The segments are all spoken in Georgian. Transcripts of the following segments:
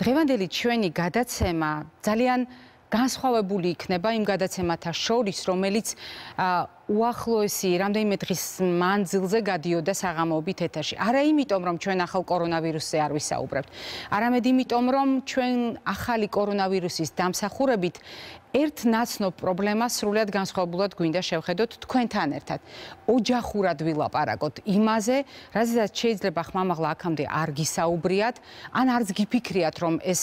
დღევანდელი ჩვენი გადაცემა ძალიან განსხვავებული იქნება იმ გადაცემათა შორის, რომელიც უახლოესი რამდენიმე დღის მანძილზე გადიოდა საღამოობით ეთერში. არა იმიტომ, რომ ჩვენ ახალ კორონავირუსზე არ ვისაუბრებთ, არამედ იმიტომ, რომ ჩვენ ახალი კორონავირუსის დამსახურებით ერთ ნაცნობ პრობლემას სრულად განსხვავებულად გვინდა შევხედოთ თქვენთან ერთად. ოჯახურად ვილაპარაკოთ იმაზე, რაზეც შეიძლება ხმამაღლა აქამდე არ გისაუბრიათ, ან არც გიფიქრიათ, რომ ეს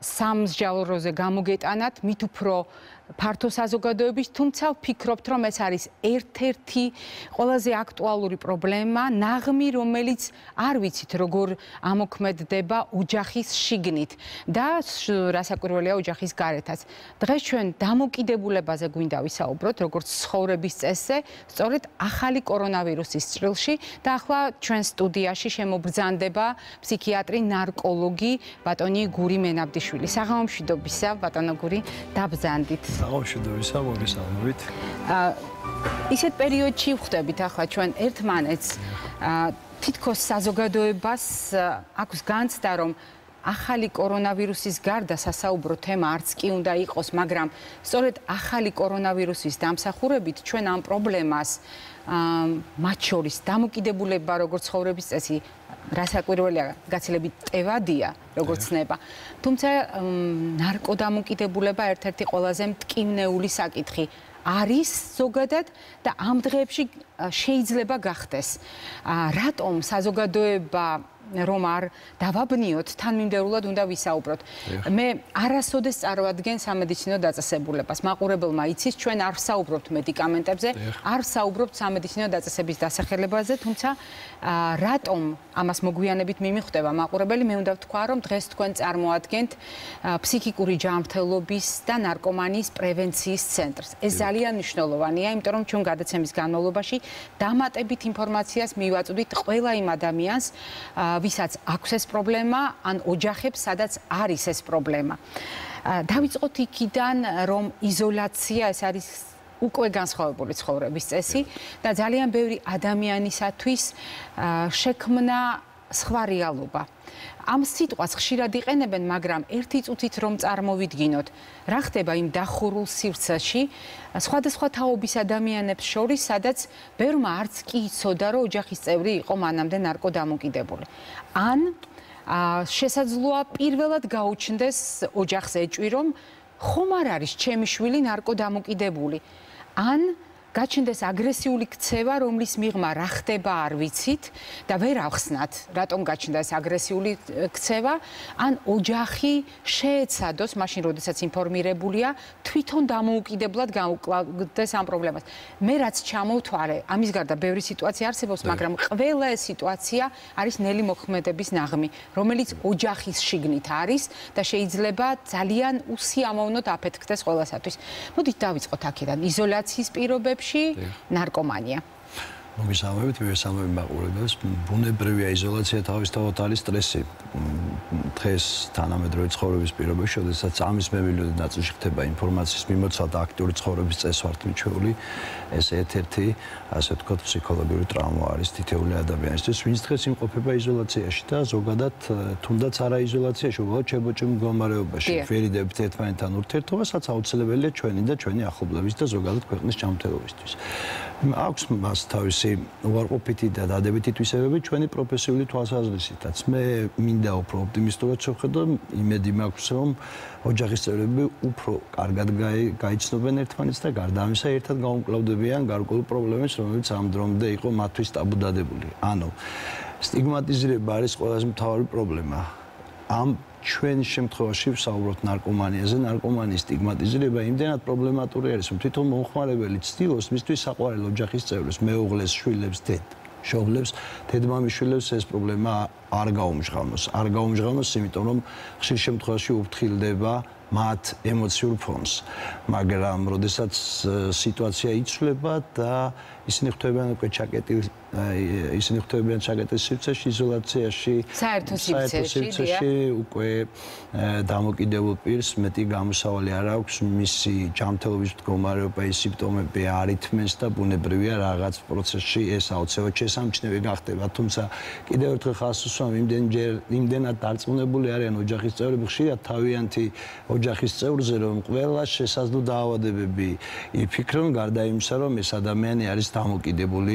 სამსჯავროზე გამოგეტანათ, მით უფრო ფართო საზოგადოების, თუმცა ვფიქრობთ, რომ ეს არის ერთ-ერთი ყველაზე აქტუალური პრობლემა, ნაღმი, რომელიც არ ვიცით როგორ ამოქმედდება ოჯახის შიგნით და რასაკვირველია ოჯახის გარეთაც. დღეს ჩვენ დამოკიდებულებაზე გვინდა ვისაუბროთ, როგორც ცხოვრების წესზე, სწორედ ახალი კორონავირუსის წრილში და ახლა ჩვენ სტუდიაში შემობრძანდება ფსიქიატრი, ნარკოლოგი ბატონი გური მენაბდიშვილი. საღამომშვიდობისა, ბატონო გური, დაბზანდით. საღამოშიდობისა მოგესალმებით. აა ისეთ პერიოდში ვხვდებით ახლა ჩვენ ერთმანეთს აა თითქოს საზოგადოებას აქვს განცდა რომ ახალი კორონავირუსის გარდა სასაუბრო თემა არც კი უნდა იყოს, მაგრამ სწორედ ახალი კორონავირუსის დამსახურებით ჩვენ ამ პრობლემას აა მათ შორის დამოკიდებულება როგორც ცხოვრების წესი რასაკვირველია გაცილებით ტევადია როგორც ცნება. თუმცა ნარკოდამოკიდებულება ერთ-ერთი ყველაზე მტკივნეული საკითხი არის ზოგადად და ამ დღეებში შეიძლება გახდეს. რატომ საზოგადოება რომ არ დავაბნიოთ, თანმიმდევრულად უნდა ვისაუბროთ. მე არასოდეს წარვადგენ სამედიცინო დაწესებულებას. მაყურებელმა იცის, ჩვენ არ ვსაუბრობთ მედიკამენტებზე, არ ვსაუბრობთ სამედიცინო დაწესების დასახელებაზე, თუმცა რატომ ამას მოგვიანებით მიმიხვდება მაყურებელი, მე უნდა ვთქვა, რომ დღეს თქვენ წარმოადგენთ ფსიქიკური ჯანმრთელობის და ნარკომანიის პრევენციის ცენტრს. ეს ძალიან მნიშვნელოვანია, იმიტომ რომ ჩვენ გადაცემის განმავლობაში დამატებით ინფორმაციას მივაწვდით ყველა იმ ადამიანს, ვისაც აქვს ეს პრობლემა, ან ოჯახებს, სადაც არის ეს პრობლემა. დავიწყოთ იქიდან, რომ იზოლაცია ეს არის უკვე განსხვავებული ცხოვრების წესი და ძალიან ბევრი ადამიანისათვის შექმნა სხვა რეალობა. ამ სიტყვას ხშირად იყენებენ, მაგრამ ერთი წუთით რომ წარმოვიდგინოთ, რა ხდება იმ დახურულ სივრცეში, სხვადასხვა თაობის ადამიანებს შორის, სადაც ბევრმა არც კი იცოდა, რომ ოჯახის წევრი იყო მანამდე ნარკოდამოკიდებული. ან შესაძლოა პირველად გაუჩნდეს ოჯახს ეჭვი, რომ ხომ არ არის ჩემი შვილი ნარკოდამოკიდებული. ან გაჩნდეს აგრესიული ქცევა, რომლის მიღმა რა ხდება არ ვიცით და ვერ ახსნათ, რატომ გაჩნდა ეს აგრესიული ქცევა, ან ოჯახი შეეცადოს, მაშინ როდესაც ინფორმირებულია, თვითონ დამოუკიდებლად გაუკლდეს ამ პრობლემას. მე რაც ჩამოვთვალე, ამის გარდა ბევრი სიტუაცია არსებობს, მაგრამ ყველა ეს სიტუაცია არის ნელი მოქმედების ნაღმი, რომელიც ოჯახის შიგნით არის და შეიძლება ძალიან უსიამოვნოდ აფეთქდეს ყველასათვის. მოდით დავიწყოთ აქედან იზოლაციის პირობები პირობებში ნარკომანია. მოგესალმებით, მოგესალმებით მაყურებელს. ბუნებრივია იზოლაცია თავისთავად არის სტრესი. დღეს თანამედროვე ცხოვრების პირობებში, შესაძაც ამის მემილიური ნაწილში ხდება ინფორმაციის მიმოცვა და აქტიური ცხოვრების წესს ვართ მიჩეული. ეს ერთ-ერთი, ასე ვთქვათ, ფსიქოლოგიური ტრავმა არის თითეული ადამიანისთვის, ვინც დღეს იმყოფება იზოლაციაში და ზოგადად თუნდაც არა იზოლაციაში, უბრალოდ ჩებოჭი მდგომარეობაში. ვერიდებით ერთმანეთთან ურთიერთობას, რაც აუცილებელია ჩვენი და ჩვენი ახლობლების და ზოგადად ქვეყნის ჯანმრთელობისთვის. აქვს მას თავისი უარყოფითი და დადებითი თვისებები ჩვენი პროფესიული თვალსაზრისითაც. მე მინდა უფრო ოპტიმისტურად შევხედო, იმედი მაქვს, რომ ოჯახის წევრები უფრო კარგად გაიცნობენ ერთმანეთს და გარდა ამისა ერთად გაუმკლავდებიან გარკვეულ პრობლემებს, რომელიც ამ დრომდე იყო მათთვის ტაბუდადებული. ანუ სტიგმატიზირება არის ყველაზე მთავარი პრობლემა. ამ ჩვენ შემთხვევაში ვსაუბრობთ ნარკომანიაზე, ნარკომანიის სტიგმატიზირება იმდენად პრობლემატური არის, რომ თვითონ მომხმარებელი ცდილობს მისთვის საყვარელ ოჯახის წევრებს, მეუღლეს, შვილებს, დედ, შობლებს, დედმამიშვილებს ეს პრობლემა არ გაუმჟღავნოს. არ გაუმჟღავნოს, იმიტომ რომ ხშირ შემთხვევაში უფრთხილდება მათ ემოციურ ფონს. მაგრამ, როდესაც სიტუაცია იცვლება და ისინი ხვდებიან უკვე ჩაკეტილ ისინი ხვდებიან ჩაკეტილ სივრცეში, იზოლაციაში, საერთო სივრცეში უკვე დამოკიდებულ პირს მეტი გამოსავალი არ აქვს. მისი ჯანმრთელობის მდგომარეობა, ის სიმპტომები არ ითმენს და ბუნებრივია რაღაც პროცესში ეს აუცილებლად შესამჩნევი გახდება. თუმცა კიდევ ერთხელ ხაზს რომ იმდენჯერ იმდენად დარწმუნებული არიან ოჯახის წევრები ხშირად თავიანთი ოჯახის წევრზე რომ ყველა შესაძლო დაავადებები იფიქრონ გარდა იმისა რომ ეს ადამიანი არის დამოკიდებული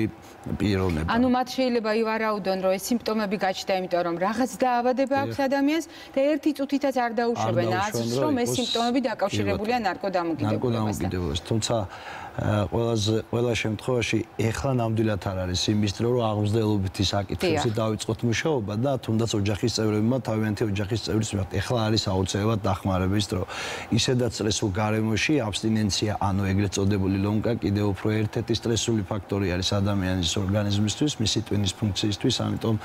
პიროვნება. ანუ მათ შეიძლება ივარაუდონ რომ ეს სიმპტომები გაჩნდა იმიტომ რომ რაღაც დაავადება აქვს ადამიანს და ერთი წუთითაც არ დაუშვებენ აზრს რომ ეს სიმპტომები დაკავშირებულია ნარკოდამოკიდებულებასთან. თუმცა ყველაზე ყველა შემთხვევაში ეხლა ნამდვილად არ არის იმის დრო რომ აღმზრდელობითი საკითხებზე დაიწყოთ მუშაობა და თუნდაც ოჯახის წევრებმა თავიანთი ოჯახის წევრის მიმართ ეხლა არის აუცილებლად დახმარების დრო ისედაც სტრესულ გარემოში აბსტინენცია ანუ ეგრეთ წოდებული ლონკა კიდევ უფრო ერთ-ერთი სტრესული ფაქტორი არის ადამიანის ორგანიზმისთვის მისი ტვინის ფუნქციისთვის ამიტომ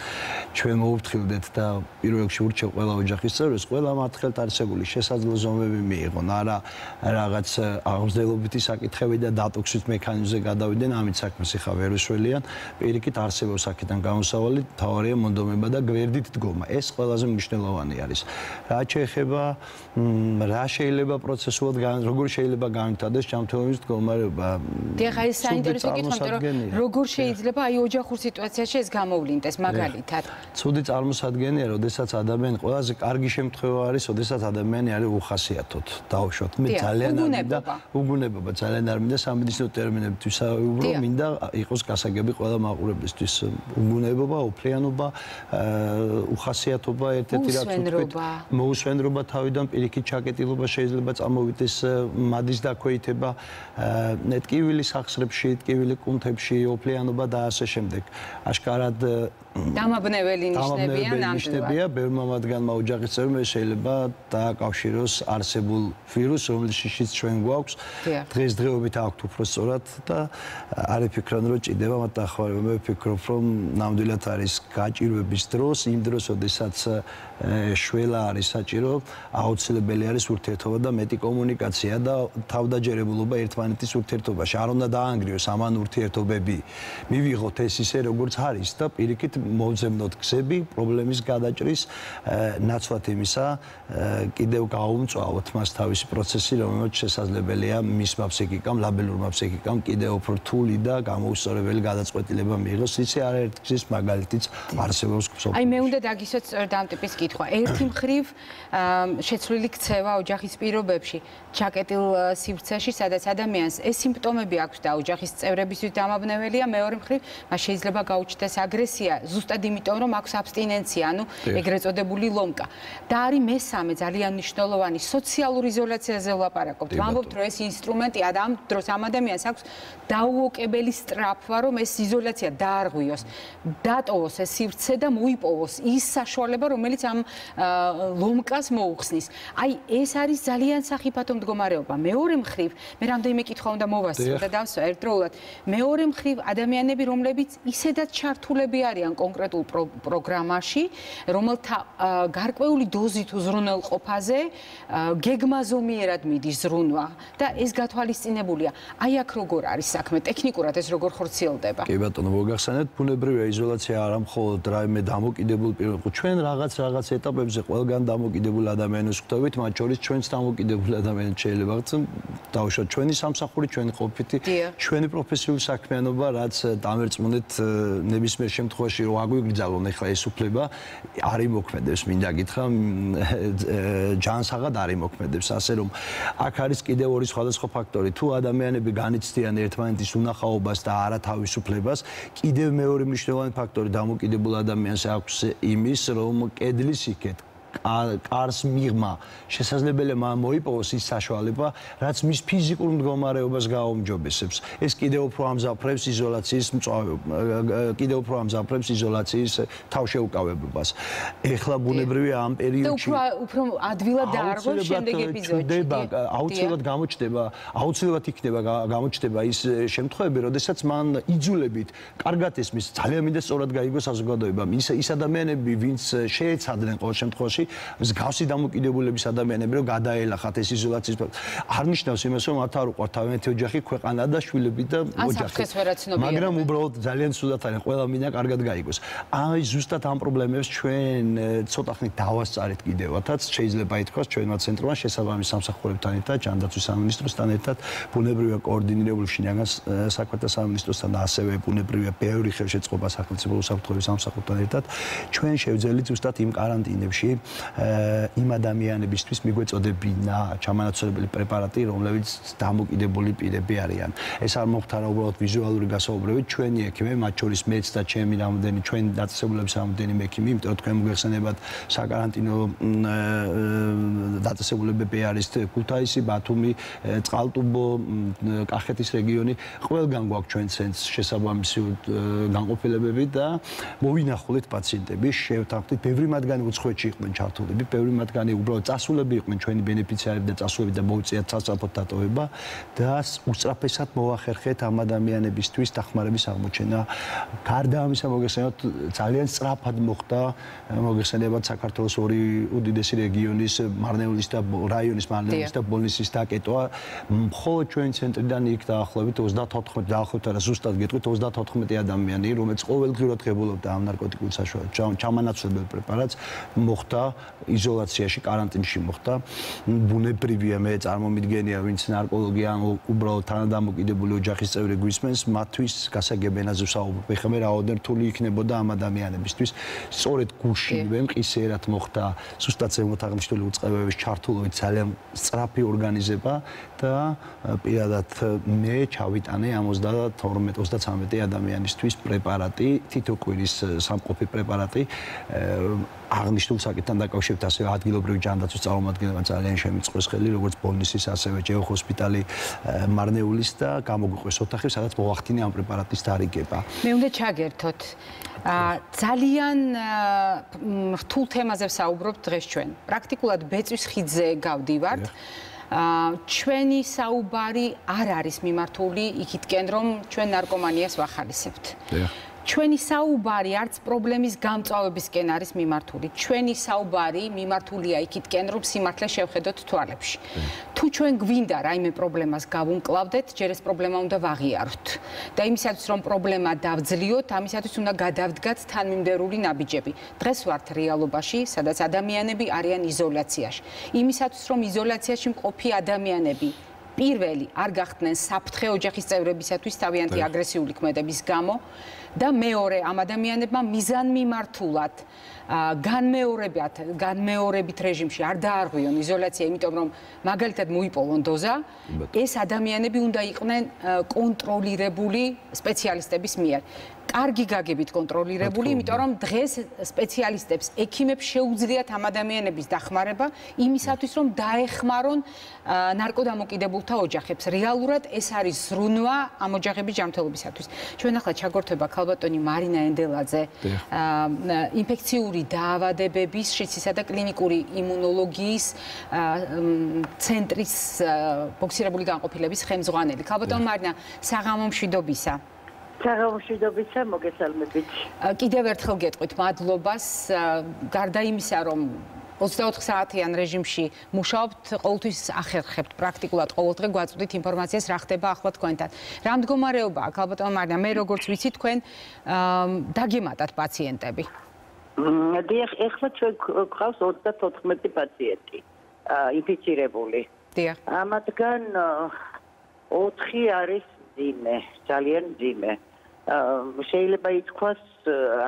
ჩვენ მოუფრთხილდეთ და პირველ რიგში ურჩევ ყველა ოჯახის წევრებს ყველა მათხელთ არსებული შესაძლო ზომები მიიღონ არა რაღაც აღმზრდელობითი საკითხები და დატოქსის მექანიზმზე გადავიდნენ, ამით საქმეს ეხა ვერ უშველიან. პირიქით არსებობს აქედან გამოსავალი, თავარია მონდომება და გვერდით დგომა. ეს ყველაზე მნიშვნელოვანი არის. რა შეეხება რა შეიძლება პროცესულად როგორ შეიძლება განვითარდეს ჯანმრთელობის მდგომარეობა? დიახ, ეს საინტერესო კითხვა, რომ როგორ შეიძლება აი ოჯახურ სიტუაციაში ეს გამოვლინდეს მაგალითად? ცუდი წარმოსადგენია, როდესაც ადამიანი ყველაზე კარგი შემთხვევა არის, როდესაც ადამიანი არის უხასიათოდ. დაუშვათ, მე ძალიან არ მინდა უგუნებობა, ძალიან არ მინდა სამედიცინო ტერმინებთვის ვიუბრო, მინდა იყოს გასაგები ყველა მაყურებლისთვის. უგუნებობა, უფლიანობა, უხასიათობა ერთ-ერთი რაც ვთქვით, მოუსვენრობა. თავიდან პირიქით ჩაკეტილობა შეიძლება წამოვიდეს მადის დაქვეითება, ნეტკივილი სახსრებში, ტკივილი კუნთებში, უფლიანობა და ასე შემდეგ. აშკარად დამაბნეველი ნიშნებია ნამდვილად. ბევრმა მათგანმა ოჯახის წევრმა შეიძლება დააკავშიროს არსებულ ვირუსს, რომელშიც ჩვენ გვაქვს დღესდღეობით აქვთ უფრო სწორად და არ იფიქრონ რომ ჭიდება მათ ახვალება. მე ვფიქრობ რომ ნამდვილად არის გაჭირვების დროს, იმ დროს, ოდესაც შველა არის საჭირო, აუცილებელი არის ურთიერთობა და მეტი კომუნიკაცია და თავდაჯერებულობა ერთმანეთის ურთიერთობაში. არ უნდა დაანგრიოს ამან ურთიერთობები. მივიღოთ ეს ისე როგორც არის და პირიქით მოვზემნოთ გზები პრობლემის გადაჭრის ნაცვლად იმისა კიდევ გაუმწვავოთ მას თავისი პროცესი რომელიც შესაძლებელია მისმა ფსიქიკამ ლაბელურმა ფსიქიკამ კიდევ უფრო რთული და გამოუსწორებელი გადაწყვეტილება მიიღოს ისე არაერთი გზის მაგალითიც არსებობს სოფლიოში აი მე უნდა დაგისვათ სწორედ ამ ტიპის კითხვა ერთი მხრივ შეცვლილი ქცევა ოჯახის პირობებში ჩაკეტილ სივრცეში სადაც ადამიანს ეს სიმპტომები აქვს და ოჯახის წევრებისთვის დამაბნეველია. მეორე მხრივ მას შეიძლება გაუჩნდეს აგრესია. ზუსტად იმიტომ რომ აქვს აბსტინენცია, ანუ ეგრეთ წოდებული ლომკა. და არის მესამე ძალიან მნიშვნელოვანი სოციალური იზოლაციაზე ვლაპარაკობთ. ვამბობთ რომ ეს ინსტრუმენტი ამ დროს ამ ადამიანს აქვს დაუოკებელი სტრაფვა, რომ ეს იზოლაცია დაარღვიოს, დატოვოს ეს სივრცე და მოიპოვოს ის საშუალება, რომელიც ამ ლომკას მოუხსნის. აი ეს არის ძალიან სახიფათო მდგომარეობა. მეორე მხრივ, მე რამდენიმე კითხვა უნდა მოვასწრო და დავსვა ერთდროულად. მეორე მხრივ, ადამიანები, რომლებიც ისედაც ჩართულები არიან კონკრეტულ პროგრამაში, რომელთა გარკვეული დოზით უზრუნველყოფაზე გეგმაზომიერად მიდის ზრუნვა და ეს გათვალისწინებულია. აი აქ როგორ არის საქმე ტექნიკურად ეს როგორ ხორციელდება? კი ბატონო, მოგახსენეთ, ბუნებრივია იზოლაცია არა მხოლოდ რაიმე დამოკიდებულ პირობებში. ჩვენ რაღაც რაღაც ეტაპებზე ყველგან დამოკიდებულ ადამიანებს ხვდებით, მათ შორის ჩვენც დამოკიდებულ ადამიანებს შეიძლება ვთქვათ, დავუშვათ ჩვენი სამსახური, ჩვენი ყოფითი, ჩვენი პროფესიული საქმიანობა, რაც დამერწმუნეთ ნებისმიერ შემთხვევაში რომ აგვიგრძალონ ახლა ეს უფლება არ იმოქმედებს მინდა გითხრა ჯანსაღად არ იმოქმედებს ასე რომ აქ არის კიდევ ორი სხვადასხვა ფაქტორი. თუ ადამიანები განიცდიან ერთმანეთის უნახაობას და არა თავისუფლებას კიდევ მეორე მნიშვნელოვანი ფაქტორი დამოკიდებულ ადამიანს აქვს იმის რომ კედლის şirket კარს მიღმა შესაძლებელია მოიპოვოს ის საშუალება, რაც მის ფიზიკურ მდგომარეობას გააუმჯობესებს. ეს კიდევ უფრო ამზაფრებს იზოლაციის კიდევ უფრო ამზაფრებს იზოლაციის თავშეუკავებლობას. ეხლა ბუნებრივია ამ პერიოდში და უფრო უფრო ადვილად დაარღვევს შემდეგ ეპიზოდში. აუცილებლად გამოჩნდება, აუცილებლად იქნება გამოჩნდება ის შემთხვევები, როდესაც მან იძულებით კარგად ესმის, ძალიან მინდა სწორად გაიგოს საზოგადოება. ის ის ადამიანები, ვინც შეეცადნენ ყოველ შემთხვევაში მსგავსი დამოკიდებულების ადამიანები რომ გადაელახათ ეს იზოლაციის არ ნიშნავს იმას რომ მათ არ უყვართ თავიანთი ოჯახი, ქვეყანა და შვილები და ოჯახი. მაგრამ უბრალოდ ძალიან სუდათ არის ყველა მინდა კარგად გაიგოს. აი ზუსტად ამ პრობლემებს ჩვენ ცოტა ხნით დავასწარეთ კიდევათაც შეიძლება ითქვას ჩვენმა ცენტრმა შესაბამის სამსახურებთან ერთად, ჯანდაცვის სამინისტროსთან ერთად, ბუნებრივია კოორდინირებული შინაგან საქმეთა სამინისტროსთან და ასევე ბუნებრივია ბევრი ხელშეწყობა სახელმწიფო უსაფრთხოების სამსახურთან ერთად ჩვენ შევძელით ზუსტად იმ კარანტინებში იმ ადამიანებისთვის მიგვეწოდებინა ჩამანაცვლებელი პრეპარატი, რომლებიც დამოკიდებული პირები არიან. ეს არ მოხდა რა უბრალოდ ვიზუალური გასაუბრებით, ჩვენი ექიმები, მათ შორის მეც და ჩემი რამოდენი ჩვენ დაწესებულების რამოდენი ექიმი, იმიტომ რომ თქვენ მოგეხსენებათ საკარანტინო დაწესებულებები არის ქუთაისი, ბათუმი, წყალტუბო, კახეთის რეგიონი, ყველგან გვაქვს ჩვენ ცენტრს შესაბამისი განყოფილებები და მოვინახულეთ პაციენტები, შევთანხმდით, ბევრი მათგანი უცხოეთში იყვნენ ჩართულები, ბევრი მათგანი უბრალოდ წასულები იყვნენ ჩვენი ბენეფიციარები და წასულები და მოუწიათ სასწრაფოდ დატოვება და უსწრაფესად მოახერხეთ ამ ადამიანებისთვის დახმარების აღმოჩენა. გარდა ამისა მოგესალმებით ძალიან სწრაფად მოხდა მოგესალმებით საქართველოს ორი უდიდესი რეგიონის მარნეულის და რაიონის მარნეულის და ბოლნისის დაკეტვა. მხოლოდ ჩვენი ცენტრიდან იქ დაახლოებით 34 დაახლოებით არა ზუსტად გეტყვით 34 ადამიანი რომელიც ყოველდღიურად ღებულობდა ამ ნარკოტიკულ საშუალებას ჩამანაცვლებელ პრეპარატს მოხდა იზოლაციაში კარანტინში მოხდა. ბუნებრივია მე წარმომიდგენია ვინც ნარკოლოგი ან უბრალოდ თანადამოკიდებული ოჯახის წევრი გვისმენს მათთვის გასაგებენაზე ვსაუბრობ ეხლა მე რაოდენ რთული იქნებოდა ამ ადამიანებისთვის. სწორედ გუშინვე მყისერად მოხდა ზუსტად ზემოთ აღნიშნული უწყებების ჩართულობით ძალიან სწრაფი ორგანიზება და პირადად მე ჩავიტანე 72-33 ადამიანისთვის პრეპარატი, თითო კვირის სამყოფი პრეპარატი აღნიშნულ საკითხთან დაკავშირებით ასევე ადგილობრივი ჯანდაცვის წარმომადგენლებმა ძალიან შემიწყეს ხელი როგორც ბოლნისის ასევე ჯეო ჰოსპიტალი მარნეულის და გამოგვიყვეს ოთახი სადაც მოახდინე ამ პრეპარატის დარიგება. მე უნდა ჩაგერთოთ ძალიან რთულ თემაზე ვსაუბრობთ დღეს ჩვენ. პრაქტიკულად ბეწვის ხიძზე გავდივართ. ჩვენი საუბარი არ არის მიმართული იქითკენ რომ ჩვენ ნარკომანიას ვახალისებთ. დიახ. ჩვენი საუბარი არც პრობლემის გამწვავებისკენ არის მიმართული. ჩვენი საუბარი მიმართულია იქითკენ, რომ სიმართლე შევხედოთ თვალებში. თუ ჩვენ გვინდა რაიმე პრობლემას გავუმკლავდეთ, ჯერ ეს პრობლემა უნდა ვაღიაროთ. და იმისათვის, რომ პრობლემა დავძლიოთ, ამისათვის უნდა გადავდგათ თანმიმდევრული ნაბიჯები. დღეს ვართ რეალობაში, სადაც ადამიანები არიან იზოლაციაში. იმისათვის, რომ იზოლაციაში მყოფი ადამიანები პირველი არ გახდნენ საფრთხე ოჯახის წევრებისათვის თავიანთი აგრესიული ქმედების გამო და მეორე ამ ადამიანებმა მიზანმიმართულად განმეორებათ განმეორებით რეჟიმში არ დაარღვიონ იზოლაცია იმიტომ რომ მაგალითად მოიპოვონ დოზა ეს ადამიანები უნდა იყვნენ კონტროლირებული სპეციალისტების მიერ კარგი გაგებით კონტროლირებული, იმიტომ რომ დღეს სპეციალისტებს, ექიმებს შეუძლიათ ამ ადამიანების დახმარება იმისათვის, რომ დაეხმარონ ნარკოდამოკიდებულთა ოჯახებს. რეალურად ეს არის ზრუნვა ამ ოჯახების ჯანმრთელობისათვის. ჩვენ ახლა ჩაგორთვება ქალბატონი მარინა ენდელაძე, ინფექციური დაავადებების შიცისა და კლინიკური იმუნოლოგიის ცენტრის ბოქსირებული განყოფილების ხელმძღვანელი. ქალბატონ მარინა, საღამო მშვიდობისა. საღამოშიდობისა მოგესალმებით. კიდევ ერთხელ გეტყვით მადლობას გარდა იმისა რომ 24 საათიან რეჟიმში მუშაობთ, ყოველთვის ახერხებთ პრაქტიკულად ყოველდღე გვაწვდით ინფორმაციას რა ხდება ახლა თქვენთან. რა მდგომარეობაა, ალბათ მარია, მე როგორც ვიცი თქვენ დაგემატათ პაციენტები. დიახ, ეხლა ჩვენ გვყავს 34 პაციენტი ინფიცირებული. დიახ. ამათგან 4 არის ძიმე, ძალიან ძიმე. შეიძლება ითქვას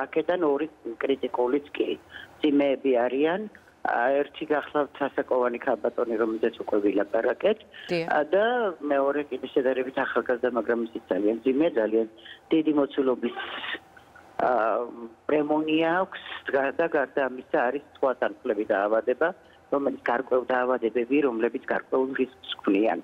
აქედან ორი კრიტიკულიც კი ძიმეები არიან ერთი გახლავთ ასაკოვანი ქალბატონი რომელზეც უკვე ვილაპარაკეთ. და მეორე კიდე შედარებით ახალგაზრდა მაგრამ ის ძალიან ძიმე ძალიან დიდი მოცულობის პრემონია აქვს. და გარდა ამისა არის სხვა თანხლები დაავადება რომელიც გარკვეულ დაავადებები რომლებიც გარკვეულ რისკს ქმნიან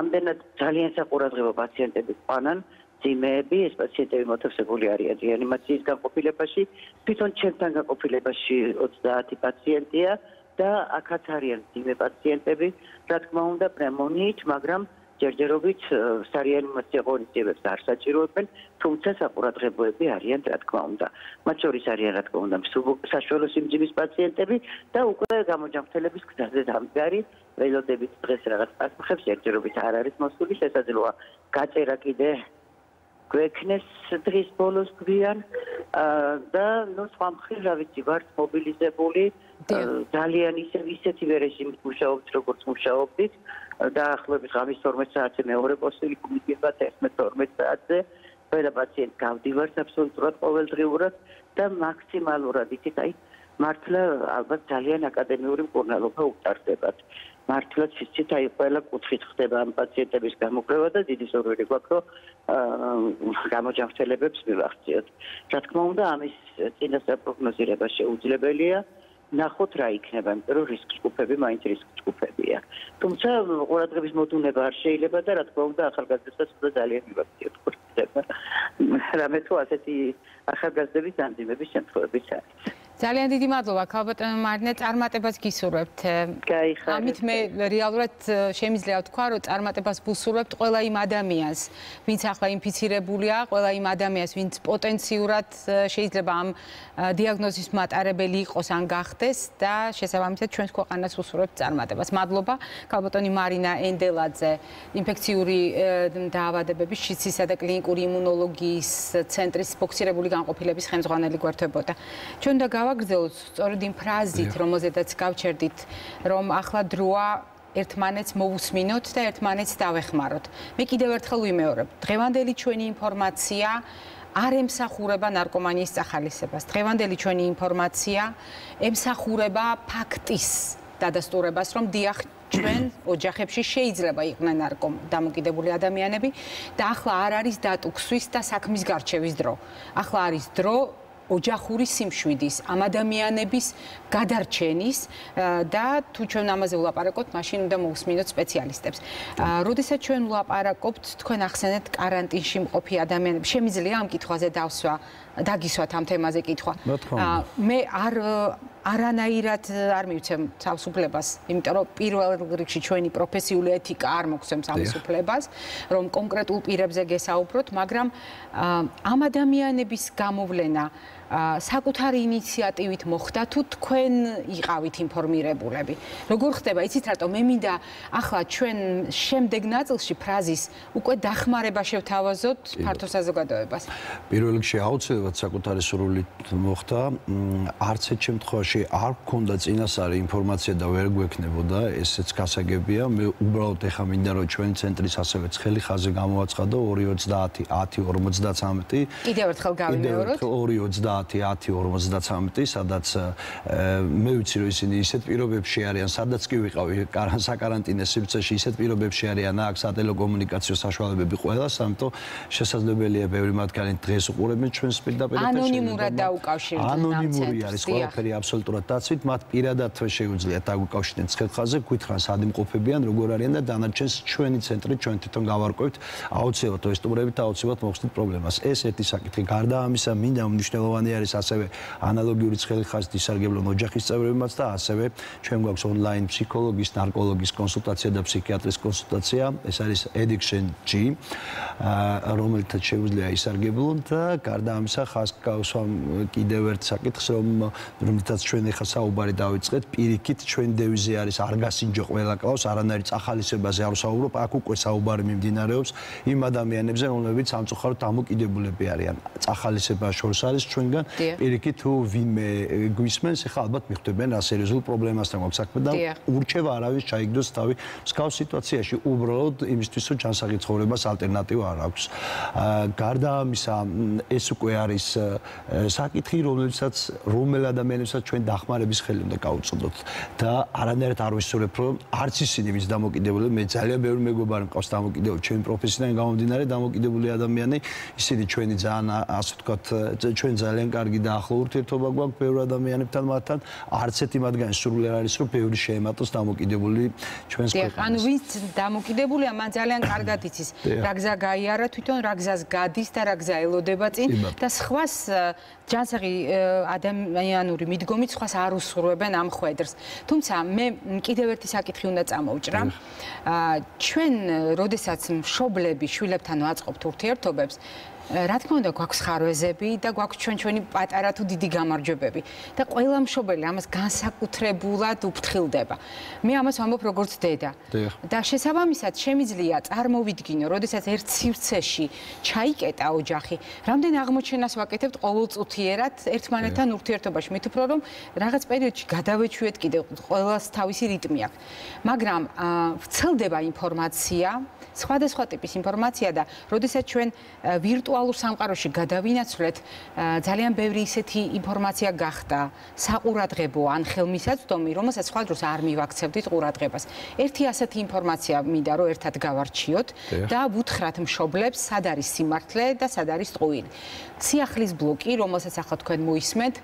ამდენად ძალიან საყურადღებო პაციენტები ყანან ძიმეები, ეს პაციენტები მოთავსებული არიან რეანიმაციის განყოფილებაში, თვითონ ჩემთან განყოფილებაში 30 პაციენტია და აქაც არიან ძიმე პაციენტები, რა თქმა უნდა, პრემონიით, მაგრამ ჯერჯერობით სარიანი მასწავლებლებს არ საჭიროებენ, თუმცა საყურადღებოები არიან, რა თქმა უნდა. მათ შორის არიან, რა თქმა უნდა, საშუალო სიმძიმის პაციენტები და უკვე გამოჯანმრთელების გზაზე დამდგარი ველოდებით დღეს რაღაც პასუხებს ჯერჯერობით არ არის მოსული, შესაძლოა გაწერა კიდე გვექნეს დღის ბოლოს გვიან და ნუ სხვა მხრივ რა ვიცი ვართ მობილიზებული ძალიან ისე ისეთი რეჟიმით მუშაობთ როგორც მუშაობდით. დაახლოებით ღამის 12 საათზე მეორე პოსტილი გიგებათ 11-12 საათზე. ყველა პაციენტ გავდივართ აბსოლუტურად ყოველდღიურად და მაქსიმალურად იქით აი მართლა ალბათ ძალიან აკადემიური მკურნალობა უკტარდებათ მართლაც ისიც აი ყველა კუთხით ხდება ამ პაციენტების გამოკვლევა და დიდი სურვილი გვაქვს რომ გამოჯანმრთელებებს მივახციოთ. რა თქმა უნდა ამის წინასწარ პროგნოზირება შეუძლებელია. ნახოთ რა იქნება, იმიტომ რომ რისკის ჯგუფები მაინც რისკის ჯგუფებია. თუმცა ყურადღების მოდუნება არ შეიძლება და რა თქმა უნდა ახალგაზრდასაც უნდა ძალიან მივაქციოთ ყურადღება. რამე თუ ასეთი ახალგაზრდების დანძიმების შემთხვევებიც არის. ძალიან დიდი მადლობა ქალბატონო მარინე წარმატებას გისურვებთ. გაიხარეთ. ამით მე რეალურად შემიძლია ვთქვა, რომ წარმატებას ვუსურვებთ ყველა იმ ადამიანს, ვინც ახლა ინფიცირებულია, ყველა იმ ადამიანს, ვინც პოტენციურად შეიძლება ამ დიაგნოზის მატარებელი იყოს ან გახდეს და შესაბამისად ჩვენს ქვეყანას ვუსურვებთ წარმატებას. მადლობა ქალბატონი მარინა ენდელაძე, ინფექციური დაავადებების შიცისა და კლინიკური იმუნოლოგიის ცენტრის ფოქსირებული განყოფილების ხელმძღვანელი გვერდებოდა. ჩვენ და გავაგრძელოთ სწორედ იმ ფრაზით, რომელზედაც გავჩერდით, რომ ახლა დროა ერთმანეთს მოусმინოთ და ერთმანეთს დავეხმაროთ. მე კიდევ ერთხელ ვიმეორებ, დღევანდელი ჩვენი ინფორმაცია არ ემსახურება ნარკომანიის სახალისებას. დღევანდელი ჩვენი ინფორმაცია ემსახურება ფაქტის დადასტურებას, რომ დიახ ჩვენ ოჯახებში შეიძლება იყვნენ ნარკომ დამოკიდებული ადამიანები და ახლა არ არის დატუქსვის და საქმის გარჩევის დრო. ახლა არის დრო ოჯახური სიმშვიდის, ამ ადამიანების გადარჩენის და თუ ჩვენ ამაზე ვლაპარაკობთ, მაშინ უნდა მოусმინოთ სპეციალისტებს. როდესაც ჩვენ ვლაპარაკობთ, თქვენ ახსენეთ კარანტინში მყოფი ადამიანები, შემიძლია ამ კითხვაზე დავსვა, დაგისვათ ამ თემაზე კითხვა. მე არ არანაირად არ მივცემ თავისუფლებას, იმიტომ რომ პირველ რიგში ჩვენი პროფესიული ეთიკა არ მოგცემს თავისუფლებას, რომ კონკრეტულ პირებზე გესაუბროთ, მაგრამ ამ ადამიანების გამოვლენა საკუთარი ინიციატივით მოხდა თუ თქვენ იყავით ინფორმირებულები. როგორ ხდება, იცით რატომ მე მინდა ახლა ჩვენ შემდეგ ნაწილში ფრაზის უკვე დახმარება შევთავაზოთ ფართო საზოგადოებას. პირველ რიგში აუცილებლად საკუთარი სრულით მოხდა. არც ერთ შემთხვევაში არ გქონდა წინასწარი ინფორმაცია და ვერ გვექნებოდა, ესეც გასაგებია. მე უბრალოდ ეხა მინდა რომ ჩვენ ცენტრის ასევე ცხელი ხაზი გამოაცხადო 230 10 53. კიდევ ერთხელ გავიმეოროთ. 230 10-10-53, სადაც მე ვიცი რომ ისინი ისეთ პირობებში არიან, სადაც კი ვიყავი საკარანტინე სივრცეში, ისეთ პირობებში არიან, აქ სატელეკომუნიკაციო საშუალებები ყველა, სამთო შესაძლებელია ბევრი მათგანი დღეს უყურებენ ჩვენს პირდაპირ ეთერში. ანონიმურად დაუკავშირდნენ ამ ცენტრს. ანონიმური არის ყველაფერი აბსოლუტურად დაცვით, მათ პირადად შეუძლიათ დაუკავშირდნენ ცხელხაზე, გვითხრან სად იმყოფებიან, როგორ არიან და დანარჩენს ჩვენი ცენტრი ჩვენ თვითონ გავარკვევთ, აუცილებლად ესტუმრებით აუცილებლად მოხსნით პრობლემას. ეს ერთი საკითხი. გარდა ამისა, მინდა მნიშვნელოვანი არის ასევე ანალოგიური ცხელი ხაზით ისარგებლონ ოჯახის წევრებმაც და ასევე ჩვენ გვაქვს ონლაინ ფსიქოლოგის, ნარკოლოგის კონსულტაცია და ფსიქიატრის კონსულტაცია. ეს არის Addiction G, რომელთაც შეუძლია ისარგებლონ და გარდა ამისა ხას გავსვამ კიდევ ერთ საკითხს, რომ რომელთაც ჩვენ ახლა საუბარი დავიწყეთ, პირიქით ჩვენ დევიზი არის არ გასინჯო ყველა კლავს, არანაირი წახალისებაზე არ ვსაუბრობ, აქ უკვე საუბარი მიმდინარეობს იმ ადამიანებზე, რომლებიც სამწუხაროდ დამოკიდებულები არიან. წახალისება შორს არის ჩვენგან პირიქით თუ ვინმე გვისმენს, ახლა ალბათ მიხვდებიან რა სერიოზულ პრობლემასთან გვაქვს საქმე და ურჩევა არავის ჩაიგდოს თავი მსგავს სიტუაციაში. უბრალოდ იმისთვის რომ ჯანსაღი ცხოვრებას ალტერნატივა არ აქვს. გარდა ამისა, ეს უკვე არის საკითხი, რომელსაც რომელ ადამიანებსაც ჩვენ დახმარების ხელი უნდა გაუწოდოთ. და არანაირად არ ვისურვებ, რომ არც ისინი ვის დამოკიდებული, მე ძალიან ბევრი მეგობარი მყავს დამოკიდებული ჩვენ პროფესიიდან გამომდინარე დამოკიდებული ადამიანი, ისინი ჩვენი ძალიან ასე ვთქვათ, ჩვენ ძალიან ძალიან კარგი და ახლო ურთიერთობა გვაქვს ბევრ ადამიანებთან მათთან. არც ერთი მათგანი სრულად არ არის, რომ ბევრი შეემატოს დამოკიდებული ჩვენს ქვეყანას. ანუ ვინც დამოკიდებულია, მან ძალიან კარგად იცის რა გზა გაიარა თვითონ, რა გზას გადის და რა გზა ელოდება წინ და სხვას ჯანსაღი ადამიანური მიდგომით სხვას არ უსურვებენ ამ ხვედრს. თუმცა მე კიდევ ერთი საკითხი უნდა წამოვჭრა. ჩვენ, როდესაც მშობლები შვილებთან ვაწყობთ ურთიერთობებს, რა თქმა უნდა გვაქვს ხარვეზები და გვაქვს ჩვენ ჩვენი პატარა თუ დიდი გამარჯვებები და ყველა მშობელი ამას განსაკუთრებულად უფრთხილდება. მე ამას ვამბობ როგორც დედა. და შესაბამისად შემიძლია წარმოვიდგინო, როდესაც ერთ სივრცეში ჩაიკეტა ოჯახი, რამდენ აღმოჩენას ვაკეთებთ ყოველწუთიერად ერთმანეთთან ურთიერთობაში, მით უფრო რომ რაღაც პერიოდში გადავეჩვიეთ კიდე ყველას თავისი რიტმი აქვს. მაგრამ ვრცელდება ინფორმაცია, სხვადასხვა ტიპის ინფორმაცია და როდესაც ჩვენ ვირტუალურ სამყაროში გადავინაცვლეთ, ძალიან ბევრი ისეთი ინფორმაცია გახდა საყურადღებო ან ხელმისაწვდომი, რომელსაც სხვა დროს არ მივაქცევდით ყურადღებას. ერთი ასეთი ინფორმაცია მინდა რომ ერთად გავარჩიოთ და ვუთხრათ მშობლებს, სად არის სიმართლე და სად არის ტყუილი. სიახლის ბლოკი, რომელსაც ახლა თქვენ მოისმენთ,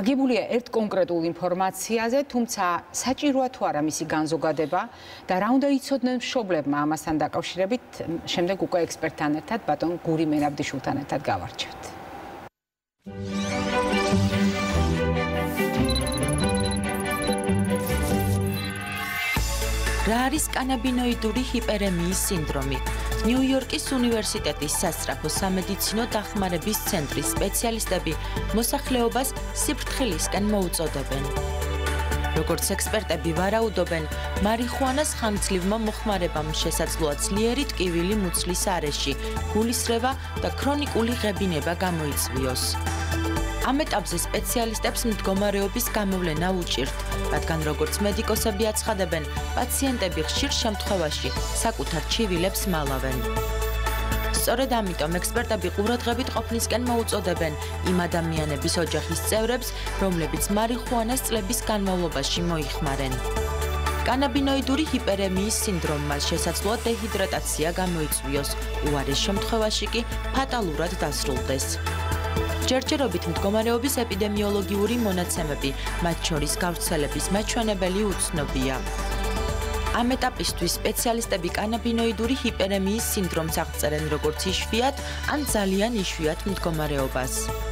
აგებულია ერთ კონკრეტულ ინფორმაციაზე, თუმცა საჭიროა თუ არა მისი განზოგადება და რა უნდა იცოდნენ მშობლებმა ამასთან დაკავშირებით შემდეგ უკვე ექსპერტთან ერთად ბატონ გური მენაბდიშვილთან ერთად გავარჩევთ. რა არის კანაბინოიდური ჰიპერემიის სინდრომი? ნიუ-იორკის უნივერსიტეტის სასწრაფო სამედიცინო დახმარების ცენტრის სპეციალისტები მოსახლეობას სიფრთხილისკენ მოუწოდებენ. როგორც ექსპერტები ვარაუდობენ, მარიხუანას ხანგრძლივმა მოხმარებამ შესაძლოა ძლიერი ტკივილი მუცლის არეში, გულისრევა და ქრონიკული ღებინება გამოიწვიოს. ამ ეტაპზე სპეციალისტებს მდგომარეობის გამოვლენა უჭირთ, რადგან როგორც მედიკოსები აცხადებენ, პაციენტები ხშირ შემთხვევაში საკუთარ ჩივილებს მალავენ. სწორედ ამიტომ ექსპერტები ყურადღებით ყოფნისკენ მოუწოდებენ იმ ადამიანების ოჯახის წევრებს, რომლებიც მარიხუანას წლების განმავლობაში მოიხმარენ. კანაბინოიდური ჰიპერემიის სინდრომმა შესაძლოა დეჰიდრატაცია გამოიწვიოს, უარეს შემთხვევაში კი ფატალურად დასრულდეს. ჯერჯერობით მდგომარეობის ეპიდემიოლოგიური მონაცემები, მათ შორის გავრცელების მაჩვენებელი უცნობია. ამ ეტაპისთვის სპეციალისტები კანაბინოიდური ჰიპერემიის სინდრომს აღწერენ როგორც იშვიათ ან ძალიან იშვიათ მდგომარეობას.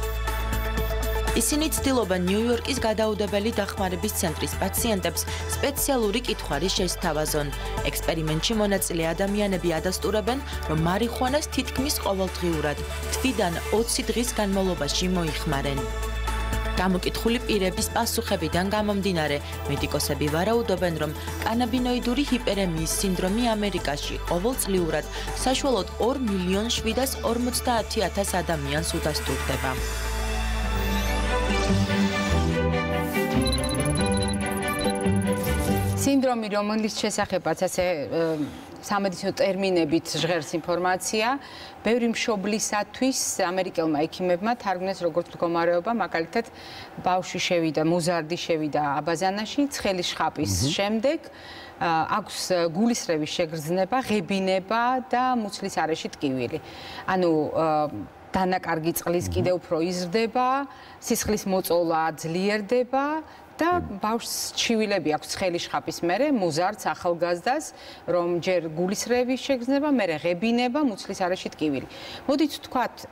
ისინი ცდილობენ ნიუ-იორკის გადაუდებელი დახმარების ცენტრის პაციენტებს სპეციალური კითხვარი შესთავაზონ. ექსპერიმენტში მონაწილე ადამიანები ადასტურებენ, რომ მარიხუანას თითქმის ყოველდღიურად თვიდან 20 დღის განმავლობაში მოიხმარენ. გამოკითხული პირების პასუხებიდან გამომდინარე, მედიკოსები ვარაუდობენ, რომ კანაბინოიდური ჰიპერემიის სინდრომი ამერიკაში ყოველწლიურად საშუალოდ 2 მილიონ 750 ადამიანს უდასტურდება. სინდრომი, რომელიც შესახებაც ასე სამედიცინო ტერმინებით ჟღერს ინფორმაცია, ბევრი მშობლისათვის ამერიკელმა ექიმებმა თარგმნეს როგორც მდგომარეობა, მაგალითად, ბავშვი შევიდა, მუზარდი შევიდა აბაზანაში, ცხელი შხაპის შემდეგ აქვს გულისრევის შეგრძნება, ღებინება და მუცლის არეში ტკივილი. ანუ დანაკარგი წყლის კიდევ უფრო იზრდება, სისხლის მოწოლა ძლიერდება და ბავშვს ჩივილები აქვს ცხელი შხაპის მერე მუზარდს ახალგაზრდას რომ ჯერ გულისრევის შეგრძნება მერე ღებინება მუცლის არეში ტკივილი მოდით ვთქვათ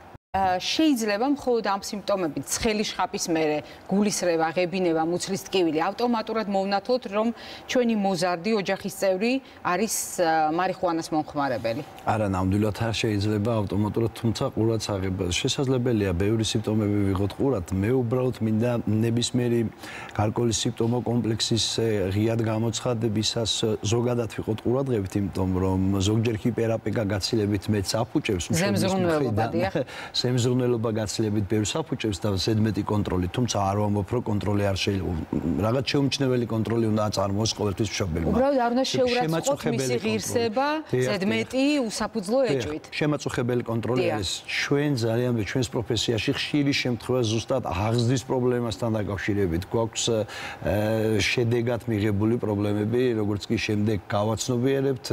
შეიძლება მხოლოდ ამ სიმპტომებით ცხელი შხაპის მერე გულისრევა, ღებინება, მუცლის ტკივილი ავტომატურად მოვნათოთ, რომ ჩვენი მოზარდი ოჯახის წევრი არის მარიხუანას მომხმარებელი. არა, ნამდვილად არ შეიძლება ავტომატურად, თუმცა ყურად აღება შესაძლებელია, ბევრი სიმპტომები ვიღოთ ყურად. მე უბრალოდ მინდა ნებისმიერი გარკვეული სიმპტომო კომპლექსის ღიად გამოცხადებისას ზოგადად ვიყოთ ყურადღებით, იმიტომ რომ ზოგჯერ ჰიპერაპიკა გაცილებით მეც აფუჭებს მსხვერპლობა, დიახ. სემზრუნველობა გაცილებით ბევრს აფუჭებს და ზედმეტი კონტროლი, თუმცა არ ვამბობ, რომ კონტროლი არ შეიძლება. რაღაც შეუმჩნეველი კონტროლი უნდა აწარმოოს ყოველთვის მშობელმა. უბრალოდ არ უნდა შეურაცხყოფ მისი ღირსება, ზედმეტი უსაფუძვლო ეჭვით. შემაწუხებელი კონტროლი არის ჩვენ ძალიან ჩვენს პროფესიაში ხშირი შემთხვევა ზუსტად აღზრდის პრობლემასთან დაკავშირებით. გვაქვს შედეგად მიღებული პრობლემები, როგორც კი შემდეგ გავაცნობიერებთ,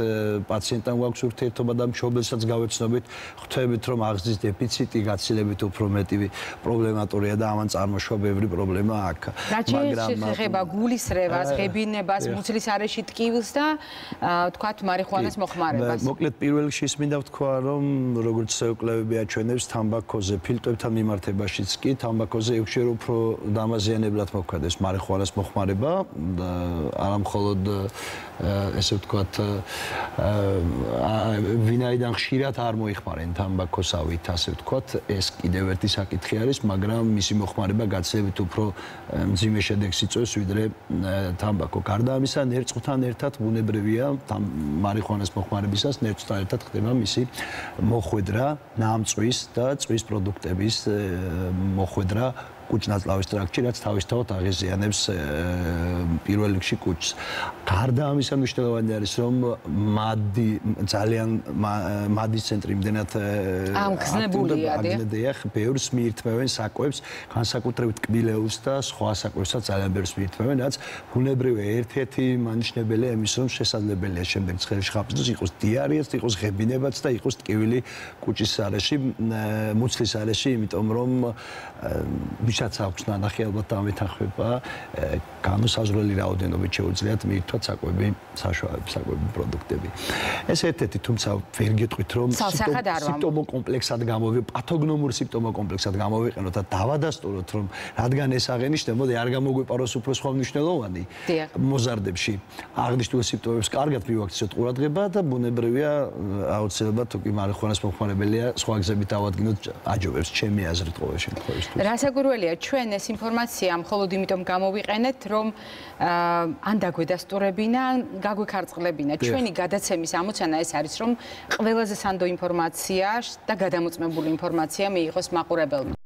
პაციენტთან გვაქვს ურთიერთობა და მშობელსაც გავეცნობით, ხვდებით რომ აღზრდის დეფიციტი პროდუქტი გაცილებით უფრო მეტი პრობლემატურია და ამან წარმოშვა ბევრი პრობლემა აქვს. მაგრამ შეხება გულისრევას, ღებინებას, მუცლის არეში ტკივილს და თქვათ მარიხუანას მოხმარებას. მოკლედ პირველ რიგში მინდა ვთქვა, რომ როგორც საუკლევები აჩვენებს თამბაქოზე ფილტრებთან მიმართებაშიც კი თამბაქოზე ექვსჯერ უფრო დამაზიანებლად მოქმედებს მარიხუანას მოხმარება არა მხოლოდ ესე ვთქვათ ვინაიდან ხშირად არ მოიხმარენ თამბაქოსავით, ასე ვთქვათ, ეს კიდევ ერთი საკითხი არის, მაგრამ მისი მოხმარება გაცილებით უფრო მძიმე შედეგს იწვევს ვიდრე თამბაქო. გარდა ამისა, ნერწყვთან ერთად ბუნებრივია მარიხუანას მოხმარებისას ნერწყვთან ერთად ხდება მისი მოხვედრა, ნამწვის და წვის პროდუქტების მოხვედრა კუჭნაწლავის ტრაქტი, რაც თავისთავად აღიზიანებს პირველ რიგში კუჭს. გარდა ამისა, მნიშვნელოვანი არის, რომ მადი ძალიან მადის ცენტრი იმდენად ამგზნებულია, აგნედია, ბევრს მიირთმევენ საკვებს, განსაკუთრებით კბილეულს და სხვა საკვებსაც ძალიან ბევრს მიირთმევენ, რაც ბუნებრივია ერთ-ერთი მანიშნებელია იმის, რომ შესაძლებელია შემდეგ ცხელი შხაპის იყოს დიარეაც, იყოს ღებინებაც და იყოს ტკივილი კუჭის არეში, მუცლის არეში, იმიტომ რომ ვისაც აქვს ნანახი ალბათ ამეთანხმება განუსაზღვრელი რაოდენობით შეუძლიათ მიირთვა საკვები საშუალების საკვები პროდუქტები. ეს ერთ-ერთი თუმცა ვერ გეტყვით რომ სიმპტომო კომპლექსად გამოვი პათოგნომურ სიმპტომო კომპლექსად გამოვიყენოთ და დავადასტუროთ რომ რადგან ეს აღენიშნება მოდი არ გამოგვიპაროს უფრო სხვა მნიშვნელოვანი მოზარდებში. აღნიშნულ სიმპტომებს კარგად მივაქციოთ ყურადღება და ბუნებრივია აუცილებლად თუ კი მარიხუანას მოხმარებელია სხვა გზებით ავადგინოთ აჯობებს ჩემი აზრით ყოველ შემთხვევაში რასაკვირველია ჩვენ ეს ინფორმაცია მხოლოდ იმიტომ გამოვიყენეთ, რომ ან დაგვედასტურებინა, ან გაგვიქარწყლებინა. ჩვენი გადაცემის ამოცანა ეს არის, რომ ყველაზე სანდო ინფორმაცია და გადამოწმებული ინფორმაცია მიიღოს მაყურებელმა.